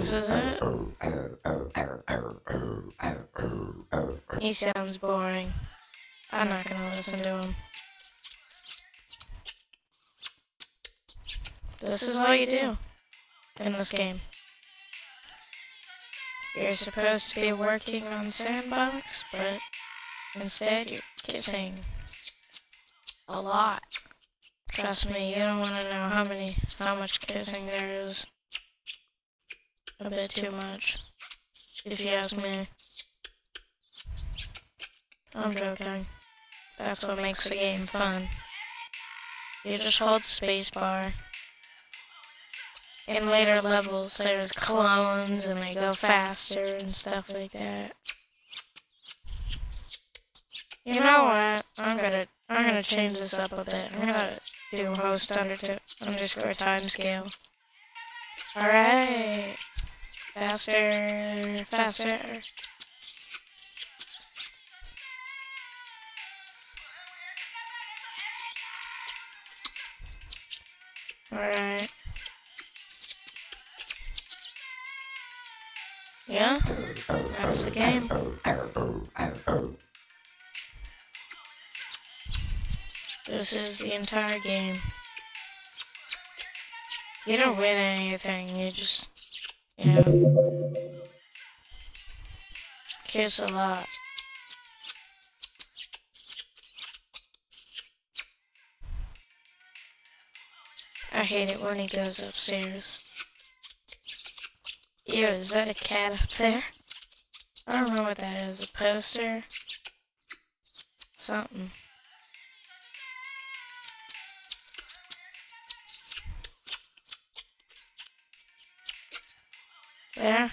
This is it. He sounds boring. I'm not gonna listen to him. This is all you do in this game. You're supposed to be working on s&box, but instead you're kissing. A lot. Trust me, you don't want to know how many, how much kissing there is. A bit too much, if you ask me. I'm joking. That's what makes the game fun. You just hold spacebar. In later levels, there's clones and they go faster and stuff like that. You know what? I'm gonna I'm gonna change this up a bit. I'm gonna do host under underscore time scale. Alright. Faster, faster. Alright. Yeah, that's the game. This is the entire game. You don't win anything, you just, know, kiss a lot. I hate it when he goes upstairs. Ew, is that a cat up there? I don't know what that is. A poster? Something. There.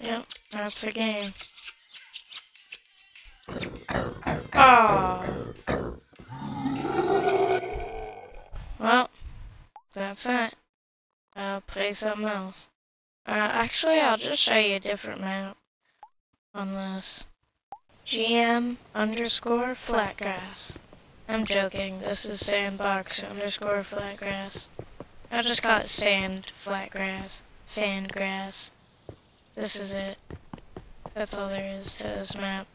Yep, that's a game. Oh. Well, that's it. I'll play something else. Uh, actually, I'll just show you a different map on this. GM underscore flatgrass. I'm joking, this is sandbox underscore flatgrass. I'll just call it sand flatgrass. Sandgrass. This is it. That's all there is to this map.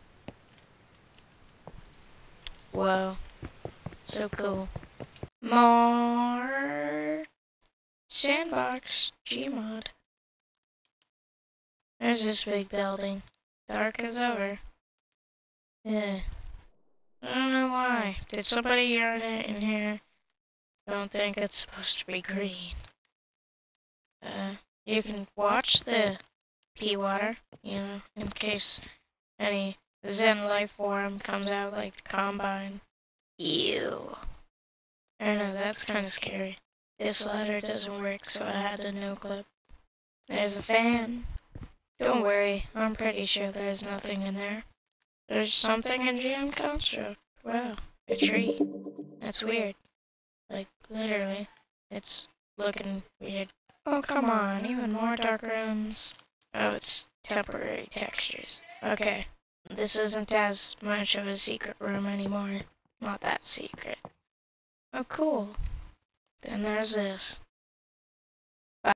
Whoa. So cool. More sandbox Gmod. There's this big building. Dark is over. Yeah. I don't know why. Did somebody urinate in here? Don't think it's supposed to be green. Uh, you can watch the pee water, you know, in case any Xen life form comes out like the Combine. Ew. I know, that's kind of scary. This ladder doesn't work, so I had a no clip. There's a fan. Don't worry, I'm pretty sure there's nothing in there. There's something in GM Construct. Wow, a tree. That's weird. Like, literally, it's looking weird. Oh, come on, even more dark rooms. Oh, it's temporary textures. Okay, this isn't as much of a secret room anymore. Not that secret. Oh, cool. Then there's this.